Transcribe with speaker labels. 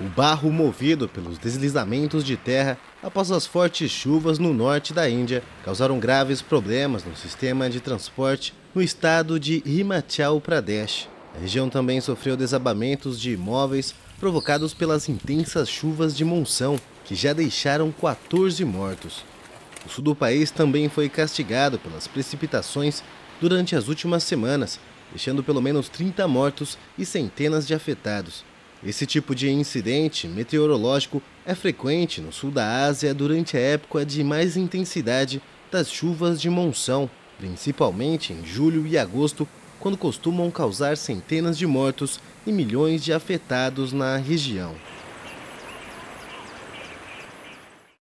Speaker 1: O barro movido pelos deslizamentos de terra após as fortes chuvas no norte da Índia causaram graves problemas no sistema de transporte no estado de Himachal Pradesh. A região também sofreu desabamentos de imóveis provocados pelas intensas chuvas de monção, que já deixaram 14 mortos. O sul do país também foi castigado pelas precipitações durante as últimas semanas, deixando pelo menos 30 mortos e centenas de afetados. Esse tipo de incidente meteorológico é frequente no sul da Ásia durante a época de mais intensidade das chuvas de monção, principalmente em julho e agosto, quando costumam causar centenas de mortos e milhões de afetados na região.